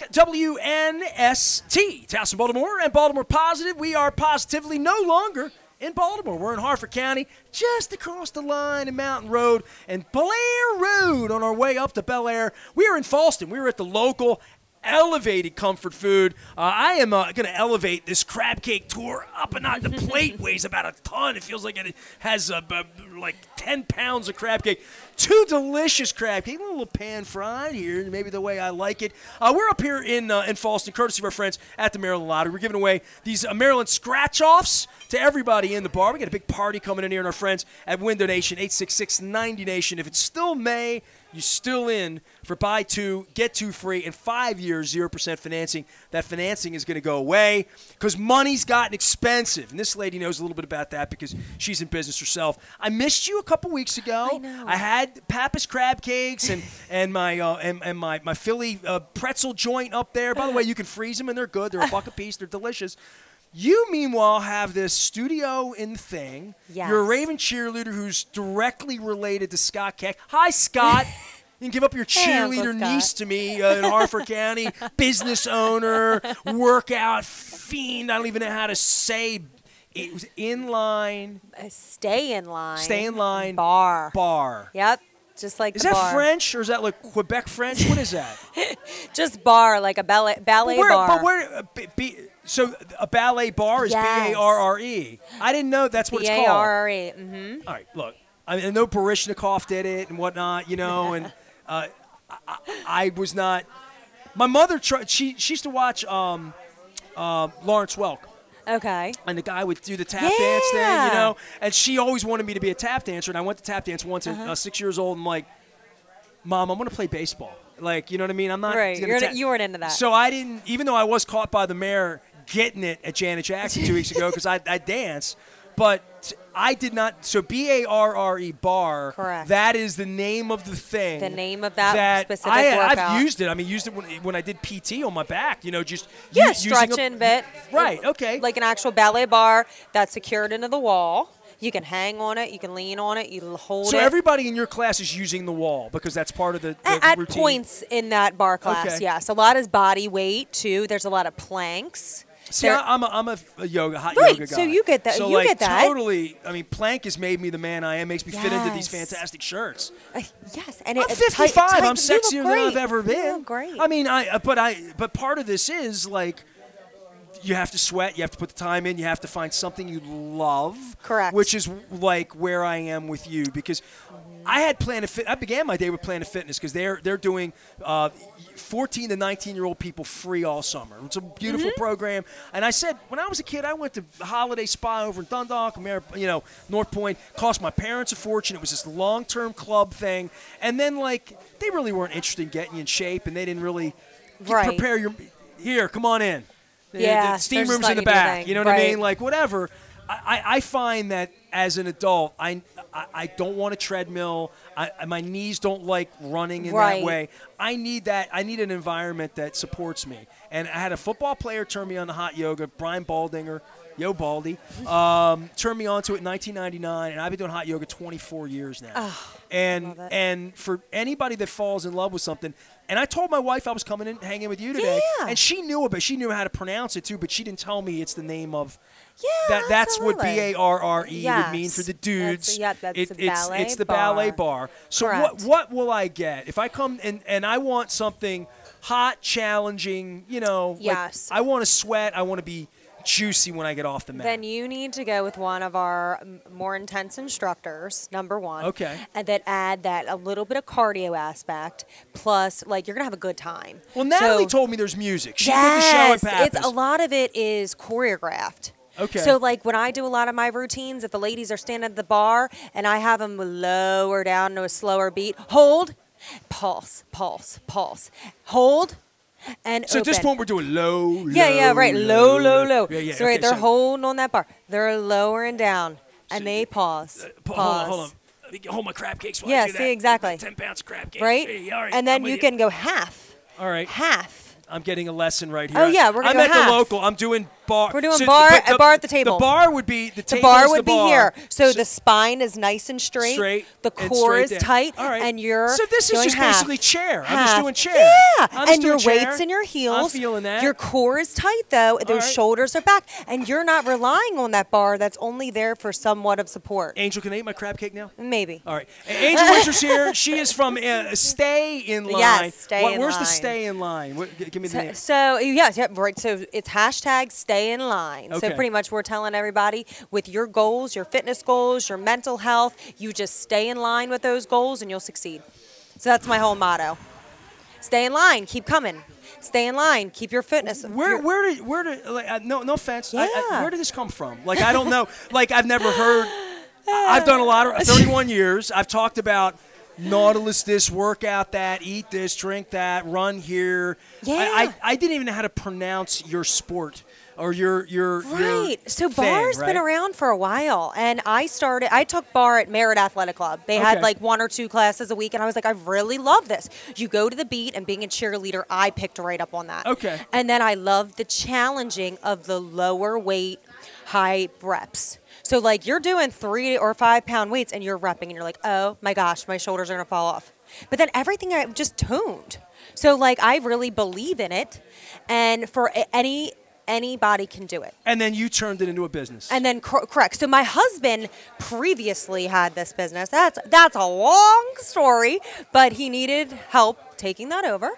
WNST, Towson, Baltimore, and Baltimore Positive. We are positively no longer in Baltimore. We're in Harford County, just across the line in Mountain Road and Blair Road on our way up to Bel Air. We are in Fallston. We were at the local elevated comfort food. Uh, I am uh, going to elevate this crab cake tour up and on The plate weighs about a ton. It feels like it has uh, like 10 pounds of crab cake. Two delicious crab cake, a little pan fried here, maybe the way I like it. Uh, we're up here in uh, in Fallston, courtesy of our friends at the Maryland Lottery. We're giving away these uh, Maryland scratch offs to everybody in the bar. We got a big party coming in here, and our friends at Window Nation, 866 90 Nation. If it's still May, you're still in for buy two, get two free, and five years, 0% financing. That financing is going to go away because money's gotten expensive. And this lady knows a little bit about that because she's in business herself. I missed you a couple weeks ago. I know. I had Pappas crab cakes and, and my uh, and, and my, my Philly uh, pretzel joint up there. By the way, you can freeze them and they're good. They're a buck a piece. They're delicious. You, meanwhile, have this studio in thing. Yes. You're a Raven cheerleader who's directly related to Scott Keck. Hi, Scott. You can give up your cheerleader Scott. niece to me uh, in Harford County. Business owner, workout fiend. I don't even know how to say it was in line, Uh, Stay in line. stay in line, Bar. bar. Yep. Just like Is that bar. French or is that like Quebec French? What is that? Just bar, like a ballet, ballet where, bar. But where? Uh, b- b- so a ballet bar is Yes. B A R R E. I didn't know that's what B it's called. R R E. Mm-hmm. All right, look. I, mean, I know Baryshnikov did it and whatnot, you know, and uh, I, I, was not. My mother tried. She she used to watch um, uh, Lawrence Welk, Okay. and the guy would do the tap dance thing, you know. And she always wanted me to be a tap dancer, and I went to tap dance once Uh-huh. at uh, six years old. and I'm like, Mom, I'm gonna play baseball. Like, you know what I mean? I'm not Right. gonna You're, tap- you weren't into that. so I didn't, even though I was caught by the mayor getting it at Janet Jackson two weeks ago because I, I dance, but I did not. So B A R R E bar. Correct. That is the name of the thing. The name of that specific I, workout. I've used it. I mean, used it when, when I did PT on my back. You know, just yeah, u- using a- stretching bit. Right. Okay. Like an actual ballet bar that's secured into the wall. You can hang on it. You can lean on it. You hold so it. So everybody in your class is using the wall because that's part of the, the A- at routine. points in that bar class, Okay. yes. A lot is body weight too. There's a lot of planks. See, I- I'm a, I'm a, a yoga hot Right, yoga guy. so you get that- So you like get that. totally. I mean, plank has made me the man I am. Makes me fit into these fantastic shirts. Uh, yes, and I'm it, it tight- 55. tight- I'm sexier than I've ever been. great. I mean, I uh, but I but part of this is like you have to sweat, you have to put the time in, you have to find something you love. Correct. Which is like where I am with you because I had Planet Fit. I began my day with Planet Fitness because they're they're doing uh, 14 to 19 year old people free all summer. It's a beautiful Mm-hmm. program. And I said when I was a kid, I went to Holiday Spa over in Dundalk, you know, North Point. Cost my parents a fortune. It was this long term club thing. And then like they really weren't interested in getting you in shape, and they didn't really Right. prepare your here. Come on in. Yeah, the steam room's in the you do your back. You know what I mean? Like whatever. I, I find that as an adult, I, I, I don't want a treadmill. I, my knees don't like running in Right. that way. I need that. I need an environment that supports me. And I had a football player turn me on to hot yoga, Brian Baldinger, Yo Baldy, um, turned me on to it in 1999, and I've been doing hot yoga 24 years now. and and for anybody that falls in love with something, and I told my wife I was coming in, hanging with you today, Yeah. and she knew about. She knew how to pronounce it too, but she didn't tell me it's the name of. Yeah, That that's what B A R R E absolutely. A R R E would mean for the dudes. That's- yeah, that's It- the it's it's the ballet bar. bar. So what Correct. what will I get if I come and and I want something hot, challenging? You know, like, Yes. I want to sweat. I want to be juicy when I get off the mat. Then you need to go with one of our more intense instructors, number one. Okay. And that add that a little bit of cardio aspect, plus like you're gonna have a good time. well, Natalie So- told me there's music. She did the show at Yes, Pappas. it's a lot of it is choreographed. Okay. So like when I do a lot of my routines, if the ladies are standing at the bar and I have them lower down to a slower beat, hold, pulse, pulse, pulse, hold, and So at this point, we're doing low, low. Yeah, yeah, right. Low, low, low. Yeah, yeah. So right, okay, they're so- holding on that bar. They're lowering down, and they pause. Uh, pa- pause. Hold on, hold on. Hold my crab cakes while I Yeah, do see, that. exactly. Ten pounds of crab cake. Right? Hey, all right, and then with you can go half, All right. half. I'm getting a lesson right here. Oh, yeah, we're gonna I'm go at half. the local. I'm doing bar. We're doing so bar- but a bar at the table. The bar would be the, The bar would the be bar. here. So, the spine is nice and straight. straight The core straight is down. tight. All right. And you're So this is just half. basically chair. I'm just doing chair. Yeah. I'm and your chair. weights and your heels. I'm feeling that. Your core is tight though. Those right. shoulders are back, and you're not relying on that bar. That's only there for somewhat of support. Angel, can I eat my crab cake now? Maybe. All right. Angel Windsor here. She is from uh, Stay in Line. Yes, Stay What- in Where's the Stay in Line? What, give me the So, name. so yeah, yeah, right. So it's hashtag stay in line. Okay. So pretty much we're telling everybody with your goals, your fitness goals, your mental health, you just stay in line with those goals and you'll succeed. So that's my whole motto. Stay in line, keep coming. Stay in line, keep your fitness. Where where did where did like uh, no no offense I- I- Yeah. where did this come from like I don't know like I've never heard I've done a lot of 31 years I've talked about Nautilus this workout that eat this drink that run here I, Yeah. I, I didn't even know how to pronounce your sport or your your your Right. So thing, bar's been around for a while, and I started. I took bar at Merritt Athletic Club. They had like one or two classes a week, and I was like, I really love this. You go to the beat, and being a cheerleader, I picked right up on that. Okay. And then I love the challenging of the lower weight, high reps. So like you're doing three or five pound weights, and you're repping, and you're like, oh my gosh, my shoulders are gonna fall off. But then everything I just toned. So like I really believe in it, and for any anybody can do it. and then you turned it into a business And then cor- correct. So my husband previously had this business. That's that's a long story, but he needed help taking that over.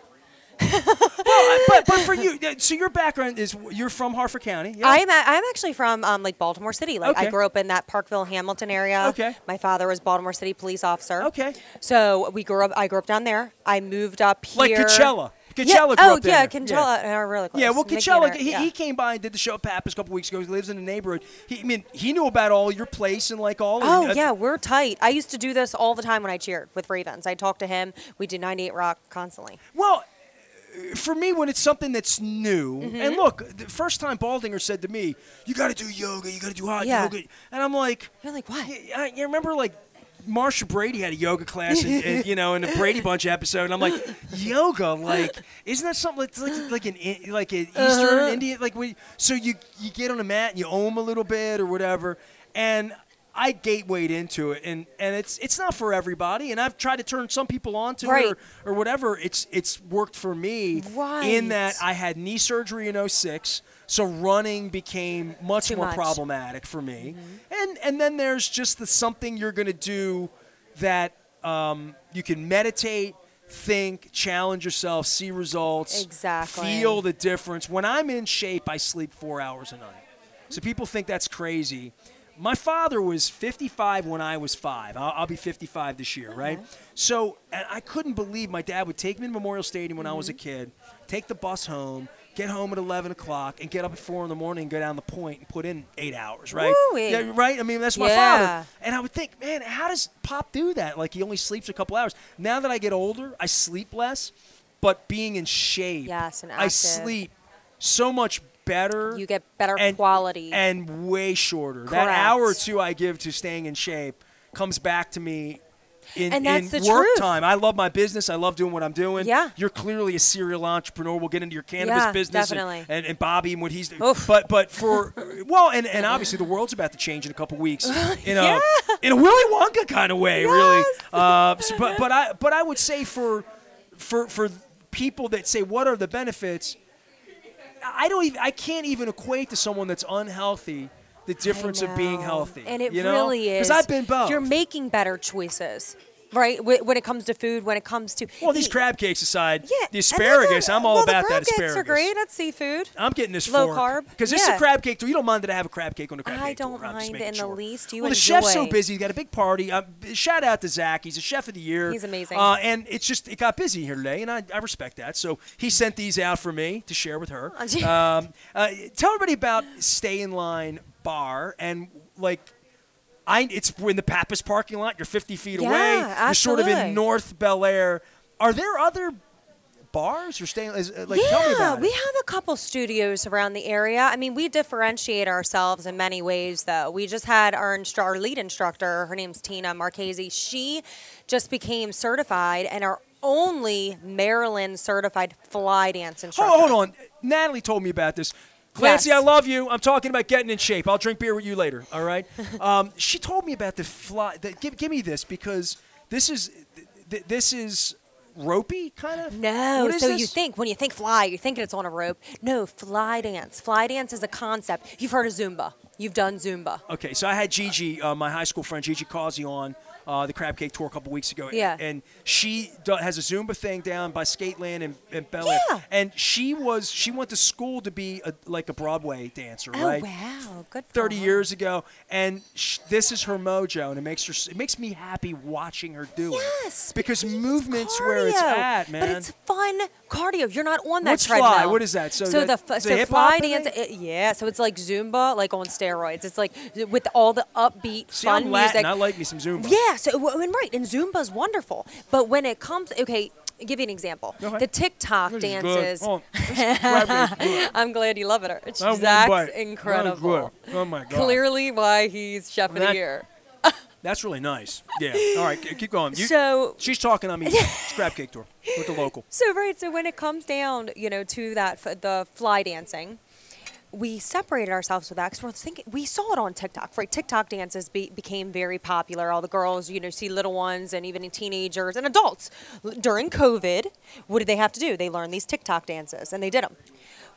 well, but but for you so your background is you're from Harford County yeah? I'm a, I'm actually from um, like Baltimore City. Like Okay. I grew up in that Parkville Hamilton area. Okay. My father was Baltimore City police officer. Okay. So we grew up. I grew up down there. I moved up here. like Coachella Coachella Yeah. oh yeah. Coachella. are really close. Yeah, well, Coachella, her- he, yeah. he came by and did the show at Pappas a couple weeks ago. He lives in the neighborhood. He, I mean, he knew about all your place and like all. Oh uh, yeah, we're tight. I used to do this all the time when I cheered with Ravens. I talked to him. We did 98 Rock constantly. Well, for me, when it's something that's new, Mm-hmm. and look, the first time Baldinger said to me, "You got to do yoga. You got to do hot Yeah. yoga," and I'm like, You're like, what? "Yeah, I, you remember like." Marcia Brady had a yoga class, in, in, you know, in the Brady Bunch episode, and I'm like, yoga, like, isn't that something that's like like an like an Eastern Uh-huh. Indian, like we? So you you get on a mat and you ohm a little bit or whatever, and I gatewayed into it, and and it's it's not for everybody, and I've tried to turn some people onto Right. it or, or whatever. It's it's worked for me in that I had knee surgery in 06, so running became much Too more much. problematic for me. And and then there's just the something you're going to do that um, you can meditate, think, challenge yourself, see results, Exactly. feel the difference. When I'm in shape, I sleep four hours a night. So people think that's crazy. My father was 55 when I was five. I'll, I'll be 55 this year, right? So and I couldn't believe my dad would take me to Memorial Stadium when I was a kid, take the bus home, get home at 11 o'clock, and get up at 4 in the morning and go down the point and put in eight hours, right? Woo-wee. Yeah, right? I mean, that's my Yeah. father. And I would think, man, how does Pop do that? Like, he only sleeps a couple hours. Now that I get older, I sleep less, but being in shape, Yes, and I sleep so much better. You get better and, quality. And way shorter. That Correct. hour or two I give to staying in shape comes back to me in, And that's in the work truth. time. I love my business. I love doing what I'm doing. Yeah. You're clearly a serial entrepreneur. We'll get into your cannabis Yeah, business and- definitely. And, and Bobby and what he's doing. But but for well, and, and obviously the world's about to change in a couple weeks in a Yeah. in a Willy Wonka kind of way, really. Uh, so- but but I but I would say for for for people that say what are the benefits, I don't even I can't even equate to someone that's unhealthy the difference of being healthy. And it you know? really is. Because I've been both. You're making better choices, right? When it comes to food, when it comes to well, these He- crab cakes aside, yeah, the asparagus, a- I'm all well, about the that crab cakes are great. That's seafood. I'm getting this Low fork. carb? because this is a crab cake. Tour. You don't mind that I have a crab cake on the crab I cake. tour. don't I'm mind in the sure. least. You well, the chef's so busy. He's got a big party. Uh, shout out to Zach. He's a chef of the year. He's amazing. Uh, and it's just it got busy here today, and I, I respect that. So he sent these out for me to share with her. um, uh, tell everybody about Stay in Line Bar and like. I, it's in the Pappas parking lot. You're 50 feet Yeah, away. You're sort of in. North Bel Air. Are there other bars or staying? Uh, like, yeah, tell me about we have a couple studios around the area. I mean, we differentiate ourselves in many ways, though. We just had our, instru- our lead instructor, her name's Tina Marchese. She just became certified and our only Maryland certified fly dance instructor. Hold, hold on. Natalie told me about this. Clancy, Yes. I love you. I'm talking about getting in shape. I'll drink beer with you later. All right. um, she told me about the fly. The, give, give me this because this is th- th- this is ropey kind of. No, so you think when you think fly, you're thinking it's on a rope. No, fly dance. Fly dance is a concept. You've heard of Zumba. You've done Zumba. Okay, so I had Gigi, uh, my high school friend Gigi Causey, on uh, the Crab Cake Tour a couple weeks ago. Yeah. And she has a Zumba thing down by Skateland and, and Bel Air. Yeah. And she was she went to school to be a, like a Broadway dancer, Oh right? wow, good. for 30 her. years ago, and sh- this is her mojo, and it makes her it makes me happy watching her do it. Yes, because movement's where it's at, man. But it's fun cardio. You're not on that What's treadmill. fly? What is that? So So, that- the f- so hip-hop fly dance. It, yeah, so it's like Zumba, like on steroids. It's like with all the upbeat, See, fun I'm Latin. music. I like me some Zumba. Yeah, so and right, and Zumba's wonderful. But when it comes, okay, I'll give you an example. Okay. The TikTok This dances. Oh, this crab cake is good. I'm glad you love it. It's Zach's bite. That was incredible. Oh my god. Clearly, why he's chef of That- the year. That's really nice. Yeah. All right, keep going. You, So she's talking on me. Scrap cake tour with the local. So right, so when it comes down, you know, to that f- the fly dancing, we separated ourselves with that because we're thinking we saw it on TikTok. Right, TikTok dances be, became very popular. All the girls, you know, see little ones and even teenagers and adults during COVID. What did they have to do? They learned these TikTok dances and they did them.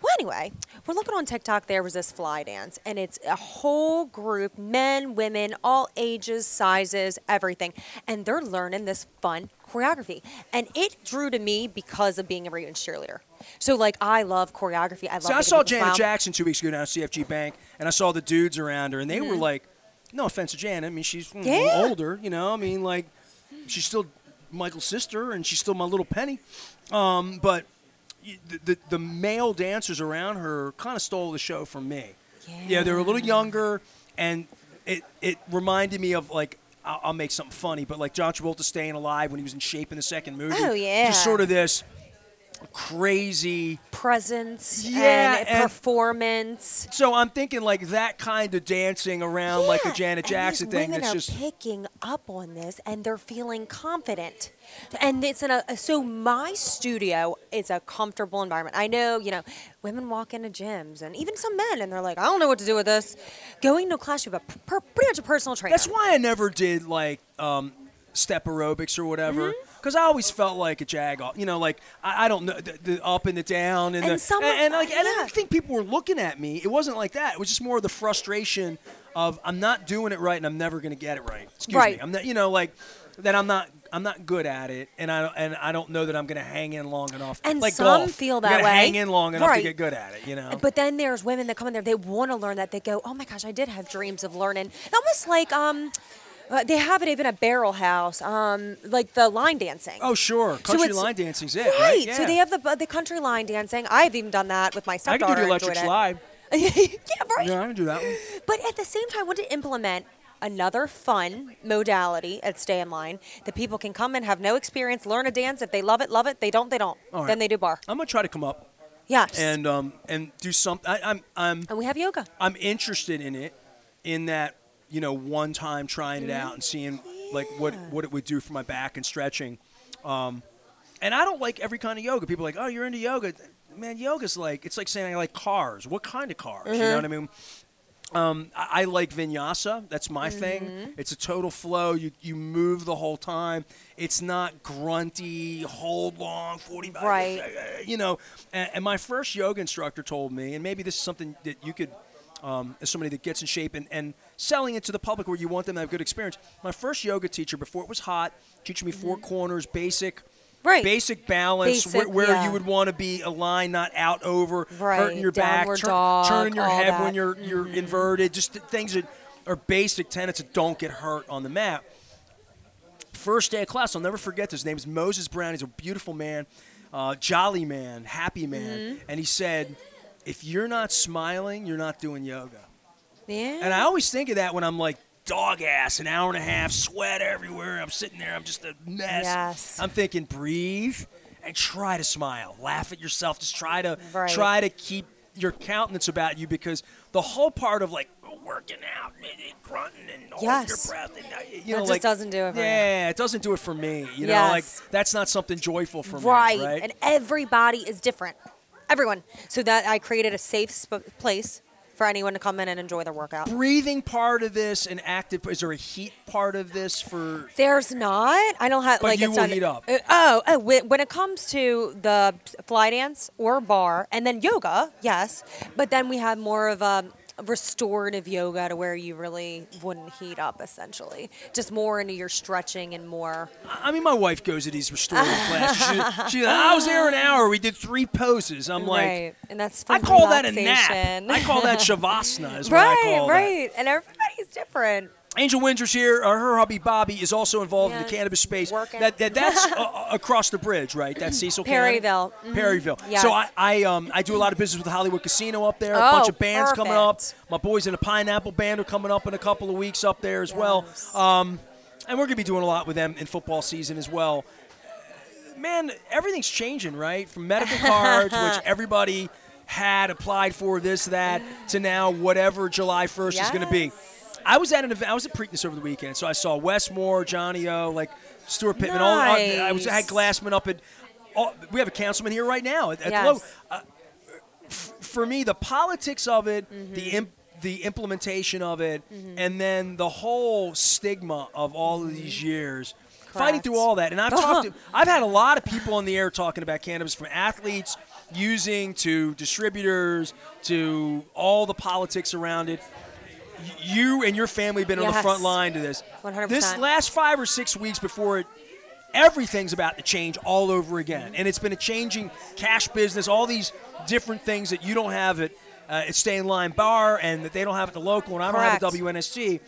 Well, anyway, we're looking on TikTok. There was this fly dance, and it's a whole group men, women, all ages, sizes, everything. And they're learning this fun choreography. And it drew to me because of being a Ravens cheerleader. So, like, I love choreography. I love So I saw Janet smile. Jackson two weeks ago down at CFG Bank, and I saw the dudes around her, and they were like, "No offense to Janet, I mean she's mm, Mm-hmm. Yeah. older, you know. I mean like, she's still Michael's sister, and she's still my little Penny." Um, but the, the the male dancers around her kind of stole the show from me. Yeah, they were a little younger, and it it reminded me of like. I'll, I'll make something funny, but like John Travolta staying alive when he was in shape in the second movie. Oh, yeah. just sort of this crazy Presence Yeah, and, and- performance. So I'm thinking like that kind of dancing around like a Yeah, Janet and Jackson these thing. Women That's are just picking up on this, and they're feeling confident. And it's in a so my studio is a comfortable environment. I know, you know, women walk into gyms, and even some men, and they're like, I don't know what to do with this. Going to a class, you have a pretty much a personal trainer. that's why I never did like um, step aerobics or whatever. Mm-hmm. Because I always felt like a jag, you know, like I, I don't know the, the up and the down and, And the some and, and, like and I yeah. don't think people were looking at me. It wasn't like that. It was just more of the frustration of I'm not doing it right and I'm never going to get it right. Excuse Right. me. I'm not, you know, like that. I'm not. I'm not good at it, and I and I don't know that I'm going to hang in long enough. And like some golf. feel that way. Hang in long enough to get good at it. You know. But then there's women that come in there, they want to learn that. They go, oh my gosh, I did have dreams of learning. Almost like um, uh, they have it even at Barrel House, um, like the line dancing. Oh sure, country it's- line dancing's it, Right. right? Yeah. So they have the the country line dancing. I've even done that with my I stepdaughter. can do the electric slide. Yeah, right. Yeah, I can do that one. But at the same time, I want to implement another fun modality at Stay in Line that people can come and have no experience, learn a dance. If they love it, love it. They don't, they don't. Right. Then they do bar. I'm gonna try to come up Yes. and um and do something. I, I'm I'm and we have yoga. I'm interested in it, in that you know one time trying it Mm-hmm. out and seeing like what what it would do for my back and stretching. Um, and I don't like every kind of yoga. People are like, oh, you're into yoga. Man, yoga's like it's like saying I like cars. What kind of cars? You Mm-hmm. know what I mean? Um, I, I like vinyasa. That's my Mm-hmm. thing. It's a total flow. You you move the whole time. It's not grunty, hold long, forty. Right. You know. And, and my first yoga instructor told me, and maybe this is something that you could, um, as somebody that gets in shape and, and selling it to the public where you want them to have good experience. My first yoga teacher, before it was hot, teaching me four corners, basic. Mm-hmm. Right. Basic balance, Basic, where, where yeah. you would want to be aligned, not out over, Right, hurting your back, downward turn- dog, turning your head when you're you're inverted, just th- things that are basic tenets that don't get hurt on the mat. First day of class, I'll never forget this. His name is Moses Brown. He's a beautiful man, uh, jolly man, happy man. Mm-hmm. And he said, if you're not smiling, you're not doing yoga. Yeah. And I always think of that when I'm like dog ass, an hour and a half, sweat everywhere. I'm sitting there, I'm just a mess. Yes. I'm thinking, breathe and try to smile. Laugh at yourself. Just try to Right. try to keep your countenance about you because the whole part of like working out and grunting and holding Yes. your breath and uh, you That know just like doesn't do it for you. yeah, it doesn't do it for me. You know, like that's not something joyful for right. me, right? And everybody is different. Everyone. So that I created a safe sp- place for anyone to come in and enjoy their workout. Breathing part of this and active. Is there a heat part of this for? There's not. I don't have But like you it's will not, heat up. Uh, oh, oh, when it comes to the fly dance or bar, and then yoga, yes. But then we have more of a restorative yoga to where you really wouldn't heat up, essentially. Just more into your stretching and more. I mean, my wife goes to these restorative classes. She, she, I was there an hour. We did three poses. I'm like, right, and that's I call that a nap. I call that shavasana. Is what I right, call that. right, and everybody's different. Angel Windsor's here. Uh, her hubby Bobby is also involved in the cannabis space. Working. That, that that's uh, uh, across the bridge, right? That's Cecil County? Perryville. Mhm. Perryville. Yes. So I I, um, I do a lot of business with the Hollywood Casino up there. a Oh, bunch of bands coming up. My boys in the Pineapple Band are coming up in a couple of weeks up there as well. Um, and we're gonna be doing a lot with them in football season as well. Man, everything's changing, right? From medical cards, which everybody had applied for this, that, to now whatever July 1st is going to be. I was at an event. I was at Preakness over the weekend, so I saw Wes Moore, Johnny O, like Steuart Pittman. All I was I had Glassman up at. All, we have a councilman here right now at, at Yes. Uh, f- for me, the politics of it, Mm-hmm. the imp, the implementation of it, and then the whole stigma of all of these years. Fighting through all that, and I've talked. To, I've had a lot of people on the air talking about cannabis, from athletes using to distributors to all the politics around it you and your family have been on the front line to this. 100%. This last five or six weeks before it, everything's about to change all over again, and it's been a changing cash business. All these different things that you don't have at uh, at Stay in Line Bar, and that they don't have at the local, and I don't have at WNST.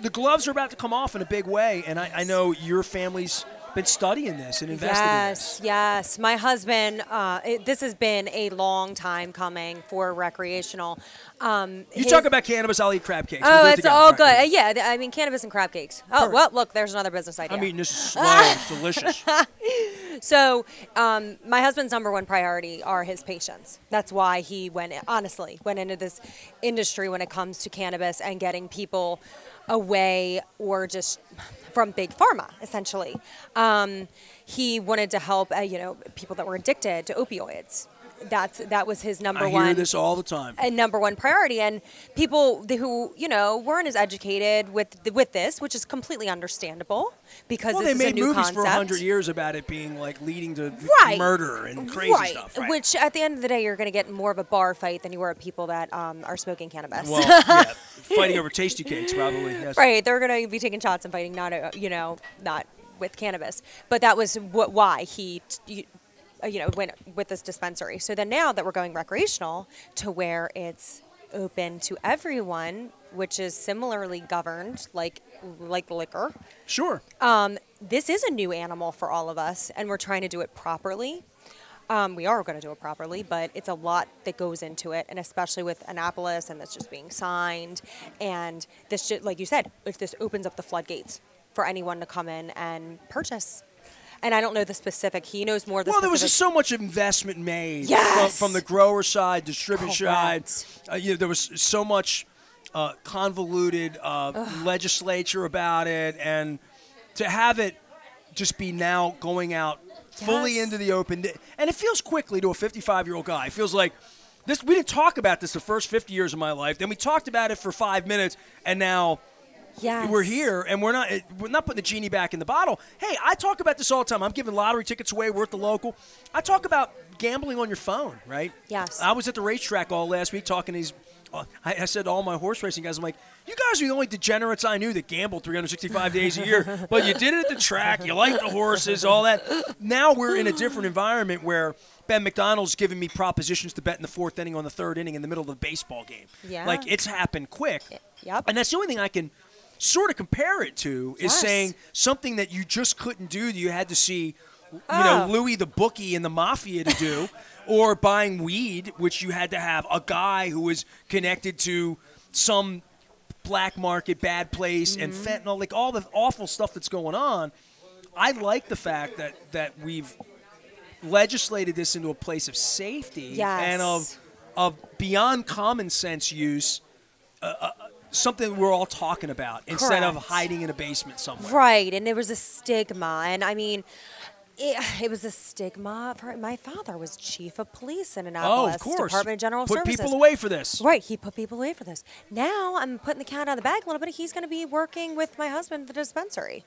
The gloves are about to come off in a big way, and I, I know your family's been studying this and invested in Yes, this. yes. My husband, uh, it, this has been a long time coming for recreational. Um, You his- talk about cannabis, I'll eat crab cakes. Oh, to it's all good. right. Yeah, I mean cannabis and crab cakes. Oh, Perfect. well, look, there's another business idea. I'm eating this slow, delicious. So, um, my husband's number one priority are his patients. That's why he went, honestly, went into this industry when it comes to cannabis and getting people away or just from big pharma, essentially. Um, he wanted to help, uh, you know, people that were addicted to opioids. That's that was his number I one hear this all the time. a number one priority and people who you know weren't as educated with with this which is completely understandable because Well, they made movies concept for hundred years about it being like leading to Right. murder and crazy right. stuff. Right. which at the end of the day you're going to get more of a bar fight than you were are people that um, are smoking cannabis well, yeah, fighting over tasty cakes probably. Yes. right they're going to be taking shots and fighting not uh, you know not with cannabis but that was what why he t- you know went with this dispensary so then now that we're going recreational to where it's open to everyone which is similarly governed like like liquor Sure. um, this is a new animal for all of us and we're trying to do it properly um, we are going to do it properly, but it's a lot that goes into it, and especially with Annapolis and that's just being signed, and this, just, like you said, if this opens up the floodgates for anyone to come in and purchase. And I don't know the specific. He knows more. The Well, there was just so much investment made Yes. from, from the grower side, distributor side. Uh, you know, there was so much uh, convoluted uh, legislature about it, and to have it just be now going out fully Yes. into the open, and it feels quickly to a 55 year old guy. It feels like this. We didn't talk about this the first 50 years of my life. Then we talked about it for five minutes, and now yes. we're here and we're not we're not putting the genie back in the bottle. Hey, I talk about this all the time. I'm giving lottery tickets away. We're at the local. I talk about gambling on your phone, right? Yes. I was at the racetrack all last week talking to these. Uh, I, I said to all my horse racing guys, I'm like, you guys are the only degenerates I knew that gambled 365 days a year. But you did it at the track. You like the horses, all that. Now we're in a different environment where Ben McDonald's giving me propositions to bet in the fourth inning on the third inning in the middle of the baseball game. Yeah. Like it's happened quick. Yep. And that's the only thing I can sort of compare it to is Yes. saying something that you just couldn't do that you had to see you Oh. know Louis the bookie and the mafia to do or buying weed which you had to have a guy who was connected to some black market bad place and Mm-hmm. fentanyl like all the awful stuff that's going on I like the fact that that we've legislated this into a place of safety Yes. and of of beyond common sense use uh, uh, something we're all talking about instead of hiding in a basement somewhere. Right, and there was a stigma, and I mean, it, it was a stigma. For, my father was chief of police in Annapolis, Oh, of course. Department of General Put Services. people away for this. Right, he put people away for this. Now I'm putting the cat out of the bag a little bit. He's going to be working with my husband at the dispensary.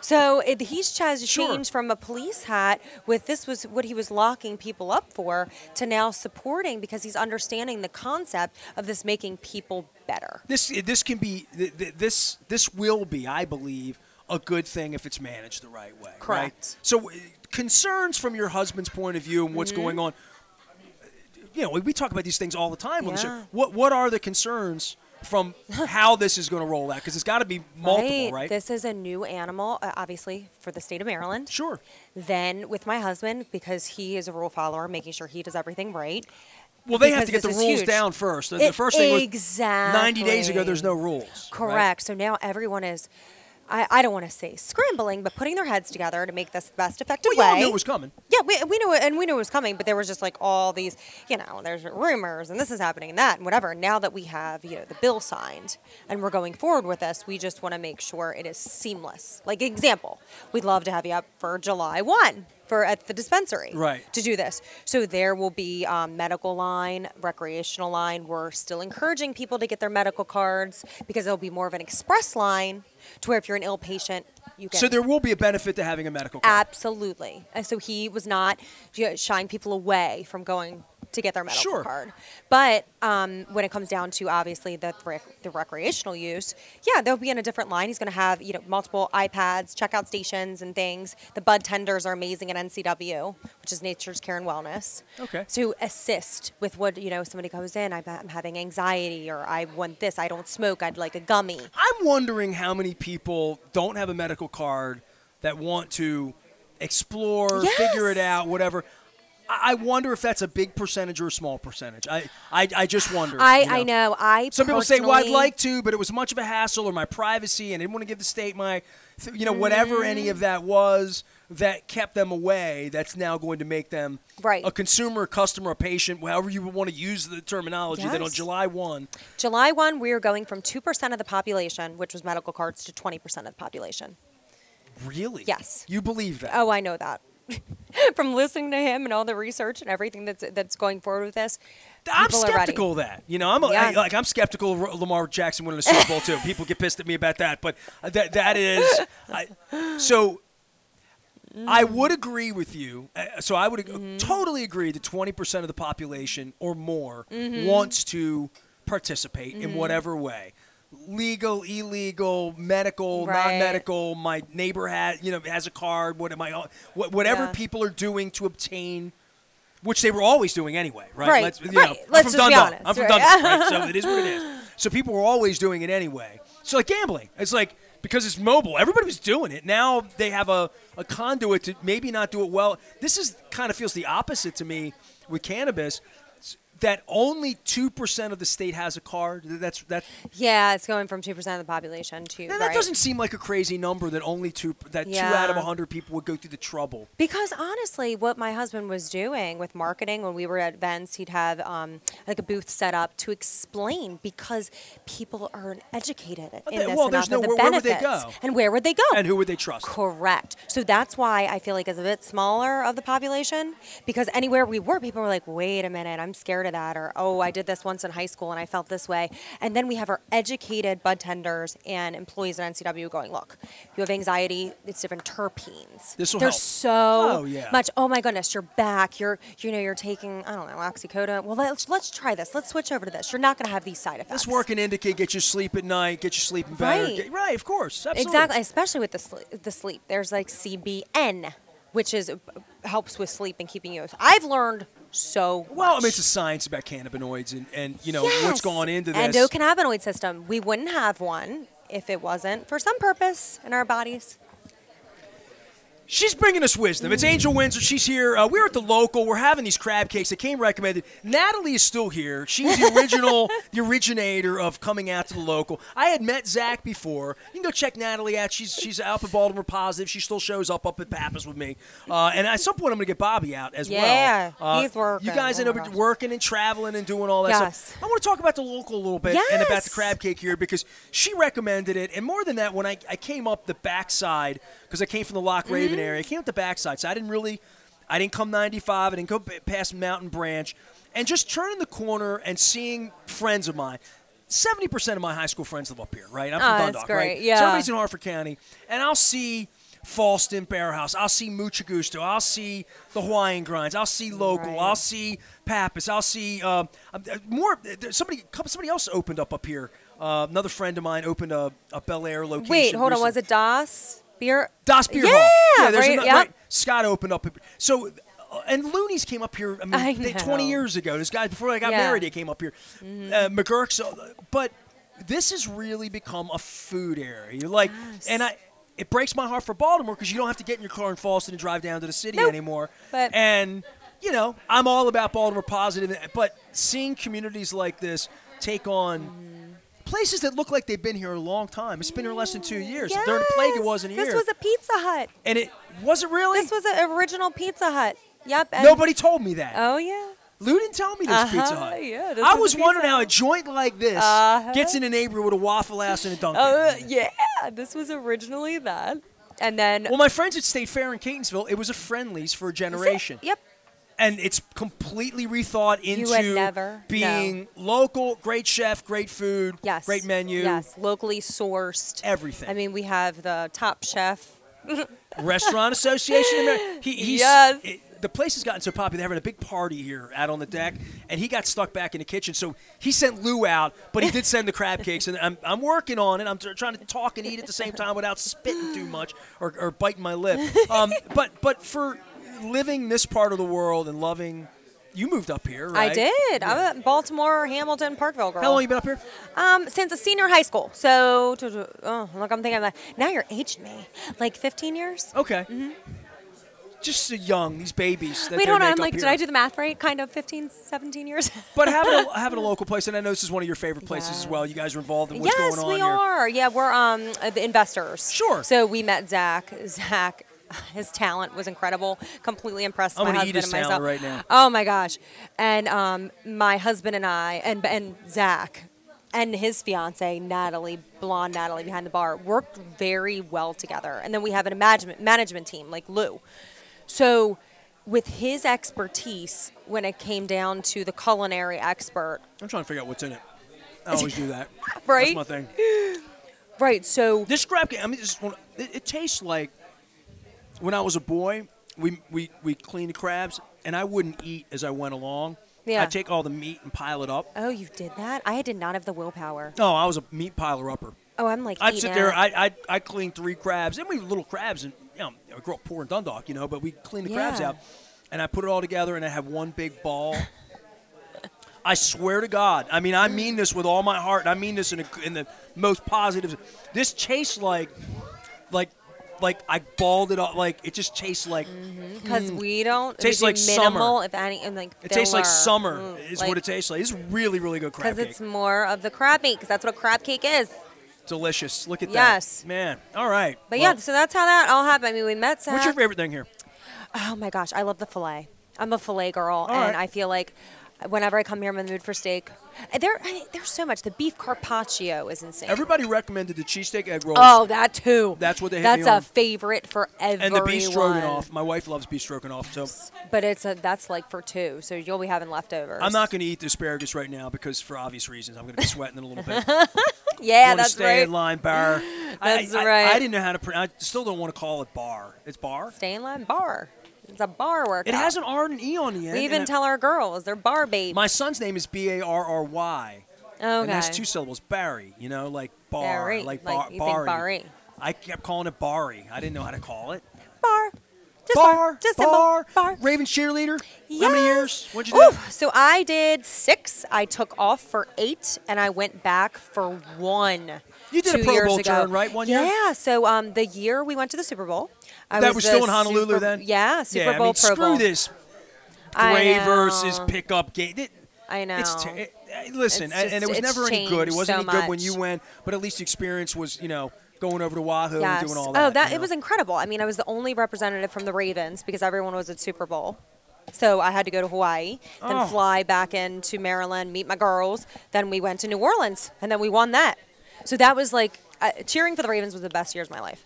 So it, he's ch- Sure. changed from a police hat with this was what he was locking people up for to now supporting because he's understanding the concept of this making people better. This this can be th- th- this this will be, I believe, a good thing if it's managed the right way. Right? Correct. So uh, concerns from your husband's point of view and what's Mm-hmm. going on. You know, we- we talk about these things all the time on the show. What what are the concerns from how this is going to roll out? Because it's got to be multiple, right? This is a new animal, uh, obviously, for the state of Maryland. sure. Then with my husband, because he is a rule follower, making sure he does everything right. Well, they have to get the rules huge. down first. The, the first thing was exactly. 90 days ago. There's no rules. right? Correct. So now everyone is, I, I don't want to say scrambling, but putting their heads together to make this the best effective Well, way. y'all knew it was coming. Yeah, we, we knew it, and we knew it was coming, but there was just like all these, you know, there's rumors, and this is happening, and that, and whatever. Now that we have, you know, the bill signed, and we're going forward with this, we just want to make sure it is seamless. Like example, we'd love to have you up for July one for at the dispensary, Right. To do this, so there will be um, medical line, recreational line. We're still encouraging people to get their medical cards because it'll be more of an express line, to where if you're an ill patient, you can So there will be a benefit to having a medical card. Absolutely. And so he was not you know, shying people away from going to get their medical Sure. card. But um, when it comes down to obviously the rec- the recreational use, yeah, they'll be in a different line. He's going to have you know multiple iPads, checkout stations, and things. The bud tenders are amazing at NCW, which is Nature's Care and Wellness. Okay. To assist with what you know, somebody goes in, I'm, I'm having anxiety, or I want this, I don't smoke, I'd like a gummy. I'm wondering how many people don't have a medical card that want to explore, figure it out, whatever. I wonder if that's a big percentage or a small percentage. I, I, I just wonder. I, you I know. I Some people say, "Well, I'd like to, but it was much of a hassle, or my privacy, and I didn't want to give the state my, you know, whatever any mm-hmm. of that was that kept them away. That's now going to make them Right. a consumer, a customer, a patient, however you want to use the terminology. That on July one, July 1, we are going from 2% of the population, which was medical cards, to 20% of the population. really, Yes. you believe that? Oh, I know that. From listening to him and all the research and everything that's that's going forward with this, I'm people are ready. skeptical of that. You know, I'm a, Yeah. I- like I'm skeptical of Lamar Jackson winning the Super Bowl too. People get pissed at me about that, but uh, that that is I, so. I would agree with you. Uh, So I would Mm-hmm. totally agree that 20% of the population or more Mm-hmm. wants to participate in whatever way. Legal, illegal, medical, Right. non-medical. My neighbor had, you know, has a card. What am I? wha- Whatever Yeah. people are doing to obtain which they were always doing anyway, right? Right, Let's, you right. Know, Let's I'm from be Dundalk. honest, I'm from right. Dundalk, right? So it is what it is. So people were always doing it anyway. So like gambling, it's like because it's mobile, everybody was doing it. Now they have a, a conduit to maybe not do it well. This is kind of feels the opposite to me with cannabis. That only two percent of the state has a card. That's that. yeah, it's going from 2% of the population to. That right. doesn't seem like a crazy number. That only two that two out of a hundred people would go through the trouble. Because honestly, what my husband was doing with marketing when we were at events, he'd have um, like a booth set up to explain because people aren't educated in this well, enough there's no- the where- where would they benefits. go? And where would they go? And who would they trust? Correct. So that's why I feel like it's a bit smaller of the population because anywhere we were, people were like, wait a minute, I'm scared of that. Or, oh, I did this once in high school and I felt this way. And then we have our educated bud tenders and employees at NCW going, look, you have anxiety, it's different terpenes. This'll There's help. so Oh, yeah. much. Oh my goodness, you're back. You're, you know, you're taking, I don't know, oxycodone. Well, let's, let's try this. Let's switch over to this. You're not going to have these side effects. This working indicate get you sleep at night, get you sleeping better. Right. Get- right, of course. Absolutely. Exactly, especially with the sleep, the sleep. There's like CBN, which is helps with sleep and keeping you. I've learned so Well, I mean, it's a science about cannabinoids and, and you know what's Yes. gone into this. endocannabinoid system. We wouldn't have one if it wasn't for some purpose in our bodies. She's bringing us wisdom. It's Angel Windsor. She's here. Uh, we're at the local. We're having these crab cakes that came recommended. Natalie is still here. She's the original, the originator of coming out to the local. I had met Zach before. You can go check Natalie out. She's she's out in Baltimore Positive. She still shows up up at Pappas with me. Uh, and at some point, I'm going to get Bobby out as Yeah, well. Uh, he's working. You guys Oh end up gosh. working and traveling and doing all that Yes. stuff. I want to talk about the local a little bit and about the crab cake here because she recommended it. And more than that, when I, I came up the backside, because I came from the Loch Raven Logan area. I came up the backside, so I didn't really, I didn't come 95. I didn't go past Mountain Branch, and just turning the corner and seeing friends of mine. 70% of my high school friends live up here, right? I'm from Oh, that's Dundalk, great. right? Yeah. So everybody's in Harford County, and I'll see Fallston Bear House. I'll see Mucha Gusto. I'll see the Hawaiian Grinds. I'll see Local. Right. I'll see Pappas. I'll see um, uh, more. Somebody, somebody else opened up up here. Uh, another friend of mine opened a, a Bel Air location. Wait, hold on. Was it Das Beer? Das Beer yeah, Hall? Yeah, there's right, another, yep. right. Scott opened up. So, uh, and Looney's came up here. I mean, I they- 20 years ago. This guy before I got Yeah. Mm-hmm. married, they came up here. Uh, McGurk. So, but this has really become a food area. You're like, Yes. and I. It breaks my heart for Baltimore because you don't have to get in your car in Fallston and drive down to the city Nope. anymore. But- and you know, I'm all about Baltimore positive, but seeing communities like this take on. Mm-hmm. Places that look like they've been here a long time. It's been here less than two years. During the plague, it wasn't here. This was a Pizza Hut. and it wasn't really. This was an original Pizza Hut. Yep. Nobody told me that. Oh yeah. Lou didn't tell me this Pizza Uh-huh, Hut. yeah, this I was was wondering how a joint like this Uh-huh. gets in a neighborhood with a Waffle House and a Dunkin'. Uh, yeah. This was originally that. And then. well, my friends at State Fair in Catonsville, it was a Friendlies for a generation. Yep. And it's completely rethought into being local, great chef, great food, Yes. great menu, Yes. Locally sourced. everything. I mean, we have the top chef. Restaurant Association. He, he's, Yes. it- the place has gotten so popular. They're having a big party here out on the deck, and he got stuck back in the kitchen. So he sent Lou out, but he did send the crab cakes, and I'm, I'm working on it. I'm trying to talk and eat at the same time without spitting too much or, or biting my lip. Um, but but for living this part of the world and loving, you moved up here, right? I did. I'm a Baltimore, Hamilton, Parkville girl. How long you been up here? Um, since a senior high school. So, oh, look, I'm thinking that now you're aging me, like 15 years. Okay. Mm-hmm. Just so young, these babies. Wait, hold on. I'm like, did. I do the math right? Kind of 15, 17 years. But having a, having a local place, and I know this is one of your favorite places as well. You guys are involved in what's yes, going on Yes, we here. are. Yeah, we're um uh, the investors. Sure. So we met Zach. Zach, his talent was incredible. Completely impressed I'm my gonna husband and myself. right now. Oh my gosh! And um, my husband and I, and and Zach. And his fiance Natalie, blonde Natalie behind the bar, worked very well together. And then we have an management management team like Lou. So, with his expertise, when it came down to the culinary expert, I'm trying to figure out what's in it. I always do that. Right? That's my thing. right? So This scrap cake, I mean, it, it tastes like when I was a boy, we, we, we cleaned the crabs, and I wouldn't eat as I went along. Yeah. I'd take all the meat and pile it up. Oh, you did that? I did not have the willpower. No, I was a meat piler upper. Oh, I'm like I'd sit there. I, I'd, I'd clean three crabs, and we were little crabs, and you know, I grew up poor in Dundalk, you know, but we clean the crabs out, and I put it all together, and I have one big ball. I swear to God, I mean, I mean this with all my heart. and I mean this in, a, in the most positive. This tastes like, like, like I balled it up. Like it just tastes like because we don't. Mm. Tastes we like do summer. if any, and like it tastes like summer. Mm, Is like- what it tastes like. It's really, really good crab Because cake. it's more of the crab meat, because that's what a crab cake is. Delicious. Look at Yes. that, Yes. man. All right. But Well, yeah, so that's how that all happened. I mean, we met Zach. what's your favorite thing here? Oh my gosh, I love the fillet. I'm a fillet girl, All and right. I feel like whenever I come here, I'm in the mood for steak. Uh, there, I, there's so much. The beef carpaccio is insane. Everybody recommended the cheesesteak egg rolls. oh, that too. That's what they That's me on. a favorite for everyone. and the beef stroganoff. My wife loves beef stroganoff, so But it's a that's like for two, so you'll be having leftovers. I'm not going to eat the asparagus right now because, for obvious reasons, I'm going to be sweating in a little bit. Yeah, that's stay right. in line bar. That's I, I- right. I, didn't know how to. Pr- I still don't want to call it bar. It's bar. Stay in line bar. It's a bar workout. It has an R and an E on the end. We even tell our girls they're bar babes. My son's name is B A R R Y. okay. And that's two syllables. Barry. You know, like bar, Barry, like, like bar, think Barry. Barry. I kept calling it Barry. I didn't know how to call it. bar. Just bar, Just bar, a bar. Raven cheerleader. How many years? What'd you do? Ooh, so I did six. I took off for eight, and I went back for one. You did a Pro Bowl ago. turn, right, one year? Yeah. So um, the year we went to the Super Bowl, I that was the still in Honolulu Super- then. Yeah, Super yeah, Bowl I mean, Pro screw Bowl. this I gray know. versus pickup game. It, I know. It's ter- it, listen, It's and, it was never any good. It wasn't so any good when you went, but at least the experience was, you know, going over to Oahu Yes. and doing all that. oh, that you it was incredible. I mean, I was the only representative from the Ravens because everyone was at Super Bowl. So I had to go to Hawaii, then Oh. fly back into Maryland, meet my girls. Then we went to New Orleans, and then we won that. So that was like uh, cheering for the Ravens was the best years of my life.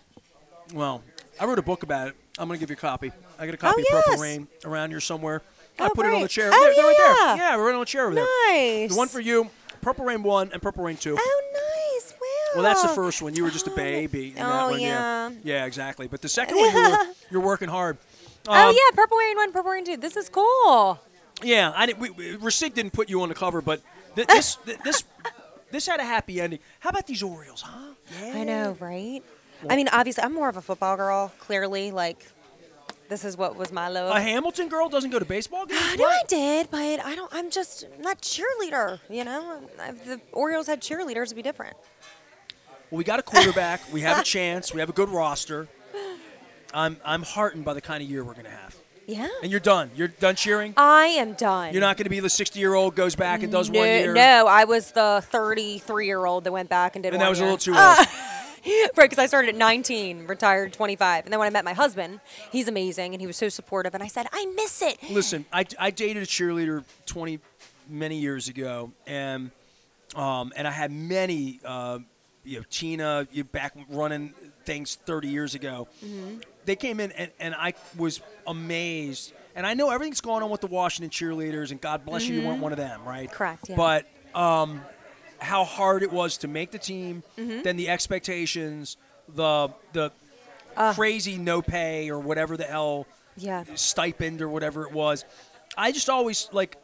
Well, I wrote a book about it I'm gonna give you a copy. I got a copy Oh, of Purple yes. Rain around here somewhere. I Oh, put it on the chair. Oh, there, they're right yeah. there. Yeah, right on the chair over there. Nice. The one for you, Purple Rain one and Purple Rain two. Oh, nice. Wow. Well, that's the first one. You were just a Oh, baby. In that oh, one, yeah. Yeah, exactly. But the second one, you're, you're working hard. oh Um, yeah, Purple Rain one, Purple Rain two. This is cool. Yeah, I didn't, we, we, Rasig didn't put you on the cover, but th- this th- this this had a happy ending. How about these Orioles, huh? Yeah. I know, right? I mean, obviously, I'm more of a football girl. Clearly, like, this is what was my love. A Hamilton girl doesn't go to baseball games. I know I did, but I don't. I'm just not cheerleader. You know, if the Orioles had cheerleaders, it'd be different. Well, we got a quarterback. we have a chance. We have a good roster. I'm I'm heartened by the kind of year we're going to have. Yeah. And you're done. You're done cheering. I am done. You're not going to be the 60 year old goes back and does no, one year. No, I was the 33 year old that went back and did one. And that was a little too old. right, because I started at 19, retired 25. And then when I met my husband, he's amazing and he was so supportive. And I said, I miss it. Listen, I, I dated a cheerleader 20 many years ago, and um, and I had many, uh, you know, Tina you back running things 30 years ago. Mm-hmm. They came in, and, and I was amazed. And I know everything's going on with the Washington cheerleaders, and God bless you, you weren't one of them, right? Mm-hmm. Correct, yeah. But um, how hard it was to make the team, Mm-hmm. then the expectations, the the Uh. crazy no pay or whatever the hell Yeah. stipend or whatever it was. I just always like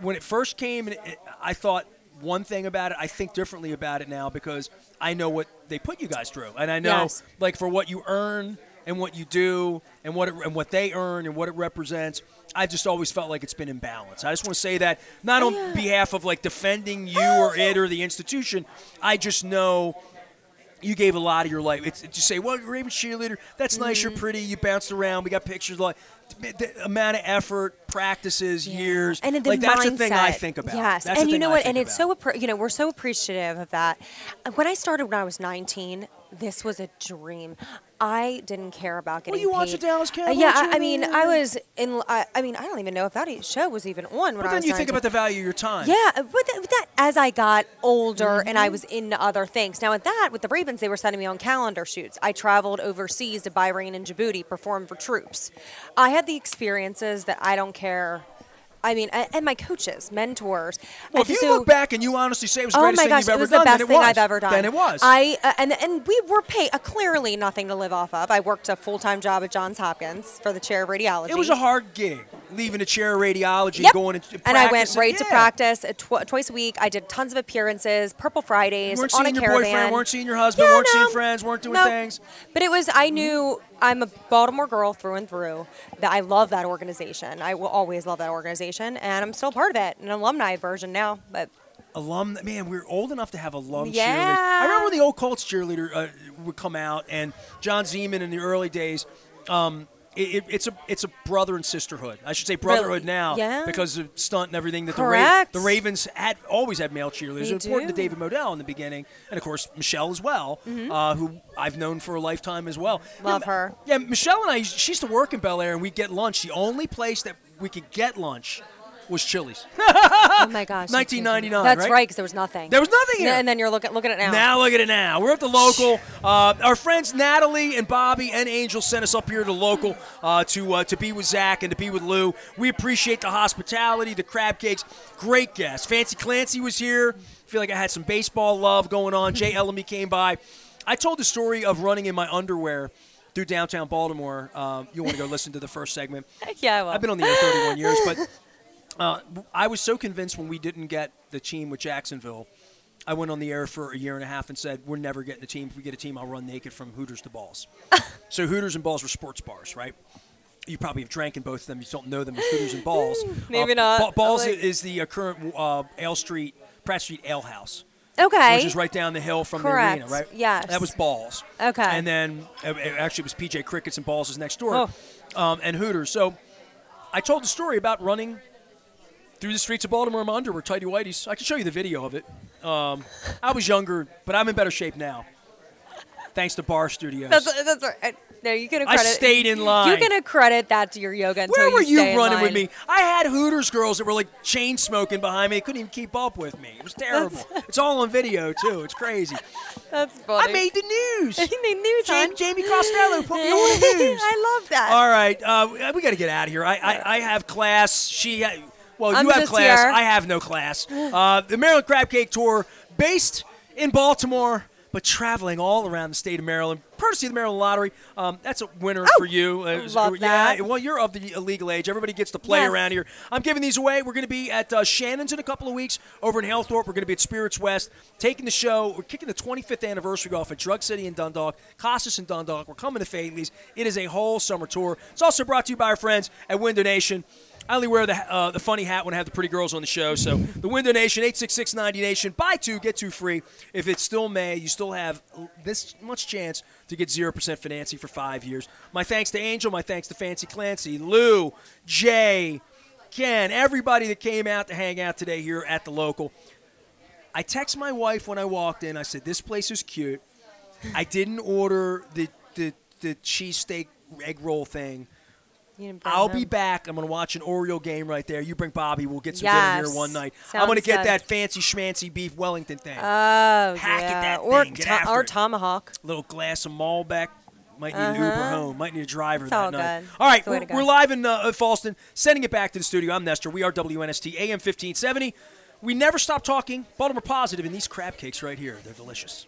when it first came, and I thought one thing about it. I think differently about it now because I know what they put you guys through, and I know Yes. like for what you earn and what you do and what it, and what they earn and what it represents. I just always felt like it's been in balance. I just want to say that not on Yeah. behalf of like defending you or it or the institution. I just know you gave a lot of your life. It's to say, well, you're Ravens cheerleader. That's nice. Mm-hmm. You're pretty. You bounced around. We got pictures. Like the amount of effort, practices, years. and like that's the thing I think about. Yes, That's and you know I what? And it's about. so appre- you know we're so appreciative of that. When I started when I was 19, this was a dream. I didn't care about getting. you watched paid. the Dallas Uh, Cowboys yeah, I, I mean, I was in. I, I mean, I don't even know if that show was even on when But I then was you think 19. about the value of your time. Yeah, but that, but that as I got older and Mm-hmm. I was into other things. Now, with that, with the Ravens, they were sending me on calendar shoots. I traveled overseas to Bahrain and Djibouti, perform for troops. I had the experiences that I don't care. I mean, and my coaches, mentors. Well, if you so- look back and you honestly say it was the Oh greatest my thing gosh, you've it ever was done, the best then it thing was. I've ever done. Then it was. I uh, and and we were paid uh, clearly nothing to live off of. I worked a full time job at Johns Hopkins for the chair of radiology. it was a hard gig, leaving the chair of radiology, Yep. going into and I went right to practice tw- twice a week. I did tons of appearances, Purple Fridays, You weren't on seeing your caravan. boyfriend, weren't seeing your husband, Yeah, weren't seeing friends, weren't doing No. things. But it was I knew I'm a Baltimore girl through and through. That I love that organization. I will always love that organization, and I'm still part of it, an alumni version now. But alum. Man, we're old enough to have alum Yeah. cheerleaders. I remember when the old Colts cheerleader uh, would come out, and John Ziemann in the early days. Um, it, it, it's a it's a brother and sisterhood. I should say brotherhood Really? now Yeah. because of stunt and everything that the, Ra- the Ravens had always had male cheerleaders. They It important to. David Modell in the beginning, and of course Michelle as well, Mm-hmm. uh, who I've known for a lifetime as well. Love Yeah, her. Yeah, Michelle and I. She used to work in Bel Air, and we'd get lunch. The only place that we could get lunch was Chili's. oh my gosh, 1999, That's right? right, because there was nothing. There was nothing here. And then you're looking look at it now. Now look at it now. We're at the local. Uh, our friends Natalie and Bobby and Angel sent us up here to local uh, to uh, to be with Zach and to be with Lou. We appreciate the hospitality, the crab cakes. Great guests. Fancy Clancy was here. I feel like I had some baseball love going on. Jay Ellamy came by. I told the story of running in my underwear through downtown Baltimore. Um, you want to go listen to the first segment. yeah, well. I've been on the air 31 years, but uh, I was so convinced when we didn't get the team with Jacksonville. I went on the air for a year and a half and said, "We're never getting the team. If we get a team, I'll run naked from Hooters to Balls." so Hooters and Balls were sports bars, right? You probably have drank in both of them. You don't know them as Hooters and Balls. Maybe Uh, not. Ba- Balls Like- is the uh, current uh, Ale Street, Pratt Street Ale House okay. which is right down the hill from Correct. the arena, right? Yes. That was Balls. Okay. And then uh, it actually it was PJ Crickets and Balls is next door, Oh. um, and Hooters. So I told the story about running through the streets of Baltimore in my underwear, tighty whities. I can show you the video of it. Um, I was younger, but I'm in better shape now. thanks to Barre Studios. That's, that's right. No, you can I stayed in line. You can accredit that to your yoga until Where were you in running with me? I had Hooters girls that were like chain smoking behind me. They couldn't even keep up with me. It was terrible. it's all on video too. It's crazy. That's funny. I made the news. the news, Jamie. Jamie Costello put me on the news. I love that. All right, uh, we got to get out of here. I, I, I have class. She, well, I'm you have class. I have no class. Uh, the Maryland Crab Cake Tour, based in Baltimore, but traveling all around the state of Maryland, courtesy of the Maryland Lottery. Um, that's a winner for you. Uh, love yeah, that. well, you're of the illegal age. Everybody gets to play Yes. around here. I'm giving these away. We're going to be at uh, Shannon's in a couple of weeks over in Halethorpe. We're going to be at Spirits West, taking the show. We're kicking the 25th anniversary off at Drug City in Dundalk, Costas in Dundalk. We're coming to Faidley's. It is a whole summer tour. It's also brought to you by our friends at Window Nation. I only wear the uh, the funny hat when I have the pretty girls on the show. So the Window Nation, 866-90 Nation, buy two, get two free. If it's still May, you still have this much chance to get 0% financing for five years. My thanks to Angel. My thanks to Fancy Clancy, Lou, Jay, Ken, everybody that came out to hang out today here at the local. I text my wife when I walked in. I said, "This place is cute." I didn't order the the the cheesesteak egg roll thing. You didn't bring I'll them. be back. I'm going to watch an Oriole game right there. You bring Bobby. We'll get some Yes. dinner here one night. I'm going to get that fancy schmancy beef Wellington thing. Oh Hack yeah, that or thing. To- or tomahawk. little glass of Malbec. Might need an Uber home. Might need a driver Uh-huh. It's that all night. good. All right, It's the way we're, we're live in uh, Fallston. Sending it back to the studio. I'm Nestor. We are WNST AM 1570. We never stop talking Baltimore positive in these crab cakes right here. They're delicious.